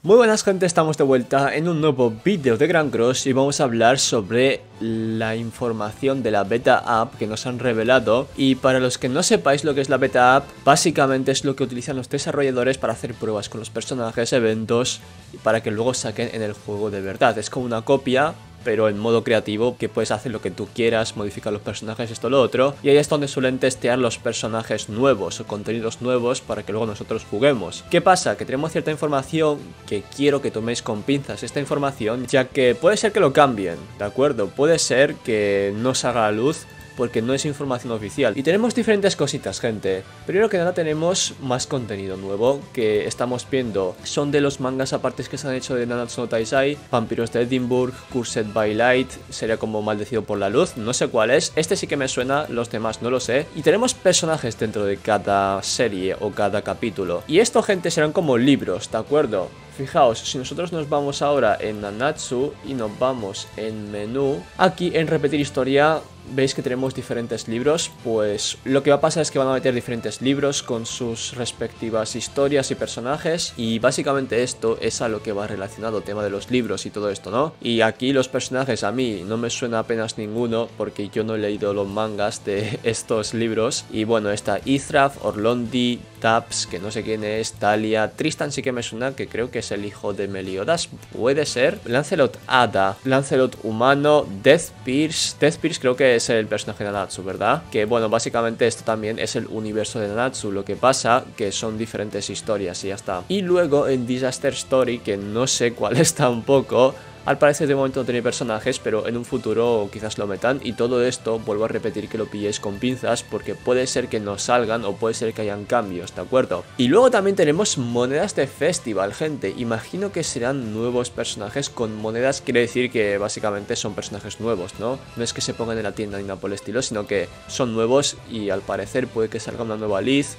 Muy buenas gente, estamos de vuelta en un nuevo vídeo de Grand Cross y vamos a hablar sobre la información de la beta app que nos han revelado. Y para los que no sepáis lo que es la beta app, básicamente es lo que utilizan los desarrolladores para hacer pruebas con los personajes, eventos y para que luego saquen en el juego de verdad, es como una copia pero en modo creativo, que puedes hacer lo que tú quieras, modificar los personajes, esto, lo otro. Y ahí es donde suelen testear los personajes nuevos o contenidos nuevos para que luego nosotros juguemos. ¿Qué pasa? Que tenemos cierta información que quiero que toméis con pinzas esta información, ya que puede ser que lo cambien, ¿de acuerdo? Puede ser que no salga a la luz porque no es información oficial. Y tenemos diferentes cositas, gente. Primero que nada tenemos más contenido nuevo que estamos viendo. Son de los mangas apartes que se han hecho de Nanatsu no Taisai, Vampiros de Edinburgh, Cursed by Light, sería como Maldecido por la Luz, no sé cuál es. Este sí que me suena, los demás no lo sé. Y tenemos personajes dentro de cada serie o cada capítulo. Y esto, gente, serán como libros, ¿de acuerdo? Fijaos, si nosotros nos vamos ahora en Nanatsu y nos vamos en menú, aquí en repetir historia veis que tenemos diferentes libros, pues lo que va a pasar es que van a meter diferentes libros con sus respectivas historias y personajes y básicamente esto es a lo que va relacionado, tema de los libros y todo esto, ¿no? Y aquí los personajes a mí no me suena apenas ninguno porque yo no he leído los mangas de estos libros y bueno, está Ithraf, Orlondi, Taps, que no sé quién es, Talia, Tristan sí que me suena, que creo que es el hijo de Meliodas, puede ser, Lancelot Ada, Lancelot humano, Death Pierce, Death Pierce creo que es el personaje de Nanatsu, ¿verdad? Que bueno, básicamente esto también es el universo de Nanatsu, lo que pasa que son diferentes historias y ya está. Y luego en Disaster Story, que no sé cuál es tampoco, al parecer de momento no tiene personajes, pero en un futuro quizás lo metan. Y todo esto, vuelvo a repetir que lo pilléis con pinzas, porque puede ser que no salgan o puede ser que hayan cambios, ¿de acuerdo? Y luego también tenemos monedas de festival, gente. Imagino que serán nuevos personajes con monedas, quiere decir que básicamente son personajes nuevos, ¿no? No es que se pongan en la tienda ni nada por el estilo, sino que son nuevos y al parecer puede que salga una nueva Liz,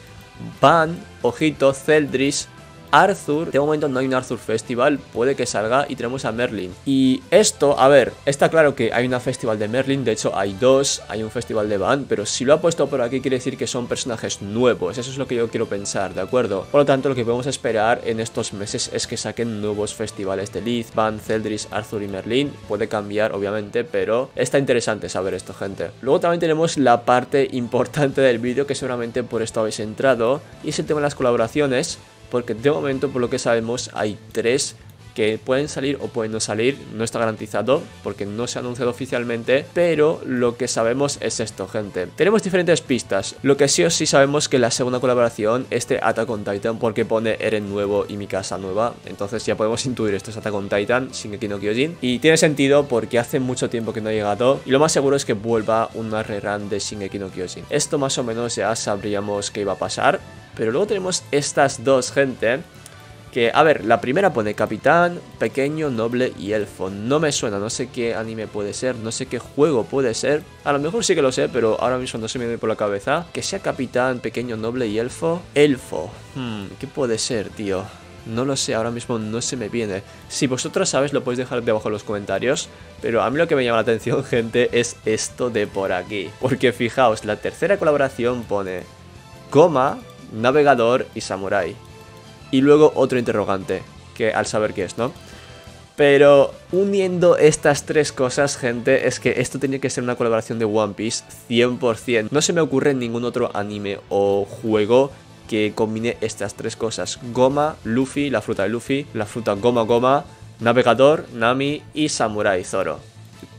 Van, Ojito, Celdris, Arthur, de momento no hay un Arthur Festival, puede que salga y tenemos a Merlin. Y esto, a ver, está claro que hay una festival de Merlin, de hecho hay dos, hay un festival de Van, pero si lo ha puesto por aquí quiere decir que son personajes nuevos, eso es lo que yo quiero pensar, ¿de acuerdo? Por lo tanto, lo que podemos esperar en estos meses es que saquen nuevos festivales de Liz, Van, Celdris, Arthur y Merlin. Puede cambiar, obviamente, pero está interesante saber esto, gente. Luego también tenemos la parte importante del vídeo que seguramente por esto habéis entrado, y es el tema de las colaboraciones porque de momento por lo que sabemos hay tres que pueden salir o pueden no salir, no está garantizado porque no se ha anunciado oficialmente, pero lo que sabemos es esto, gente. Tenemos diferentes pistas, lo que sí o sí sabemos que la segunda colaboración es de Attack on Titan porque pone Eren nuevo y mi casa nueva, entonces ya podemos intuir esto es Attack on Titan, Shingeki no Kyojin, y tiene sentido porque hace mucho tiempo que no ha llegado y lo más seguro es que vuelva una rerun de Shingeki no Kyojin. Esto más o menos ya sabríamos que iba a pasar, pero luego tenemos estas dos, gente. Que, a ver, la primera pone capitán, pequeño, noble y elfo. No me suena, no sé qué anime puede ser, no sé qué juego puede ser. A lo mejor sí que lo sé, pero ahora mismo no se me viene por la cabeza. Que sea capitán, pequeño, noble y elfo. Elfo. Hmm, ¿qué puede ser, tío? No lo sé, ahora mismo no se me viene. Si vosotros sabes, lo podéis dejar debajo en los comentarios. Pero a mí lo que me llama la atención, gente, es esto de por aquí. Porque fijaos, la tercera colaboración pone coma, navegador y samurai. Y luego otro interrogante, que al saber qué es, ¿no? Pero uniendo estas tres cosas, gente, es que esto tenía que ser una colaboración de One Piece 100%. No se me ocurre ningún otro anime o juego que combine estas tres cosas. Goma, Luffy, la fruta de Luffy, la fruta Goma Goma, Navegador, Nami y Samurai Zoro.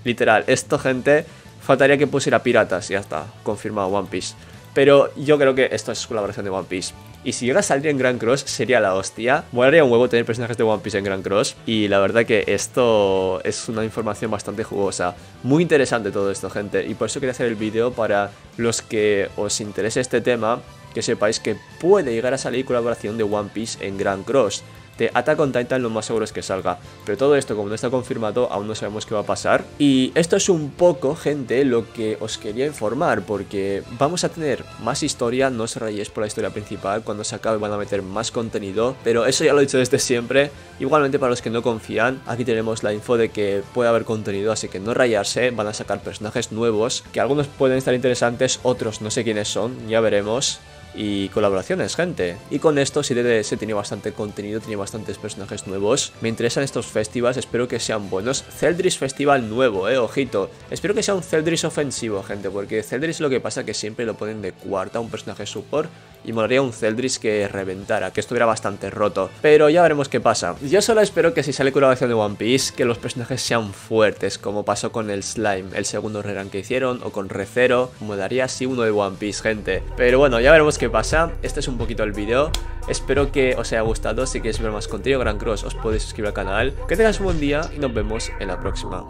Literal, esto, gente, faltaría que pusiera piratas, ya está, confirmado One Piece. Pero yo creo que esto es colaboración de One Piece. Y si llega a salir en Grand Cross sería la hostia. Molaría un huevo tener personajes de One Piece en Grand Cross. Y la verdad que esto es una información bastante jugosa. Muy interesante todo esto, gente. Y por eso quería hacer el vídeo para los que os interese este tema. Que sepáis que puede llegar a salir colaboración de One Piece en Grand Cross de Attack on Titan lo más seguro es que salga. Pero todo esto, como no está confirmado, aún no sabemos qué va a pasar. Y esto es un poco, gente, lo que os quería informar, porque vamos a tener más historia, no os rayéis por la historia principal, cuando se acabe van a meter más contenido, pero eso ya lo he dicho desde siempre. Igualmente para los que no confían, aquí tenemos la info de que puede haber contenido, así que no rayarse, van a sacar personajes nuevos, que algunos pueden estar interesantes, otros no sé quiénes son, ya veremos. Y colaboraciones, gente. Y con esto se tiene bastante contenido, tiene bastantes personajes nuevos. Me interesan estos festivals, espero que sean buenos. Celdris Festival nuevo, eh, ojito. Espero que sea un Celdris ofensivo, gente, porque Celdris lo que pasa que siempre lo ponen de cuarta, un personaje support. Y molaría un Celdris que reventara, que estuviera bastante roto. Pero ya veremos qué pasa. Yo solo espero que si sale colaboración de One Piece, que los personajes sean fuertes, como pasó con el Slime, el segundo rerun que hicieron, o con Recero. Me daría así uno de One Piece, gente. Pero bueno, ya veremos qué pasa. Este es un poquito el vídeo. Espero que os haya gustado. Si queréis ver más contenido Gran Cross, os podéis suscribir al canal. Que tengáis un buen día y nos vemos en la próxima.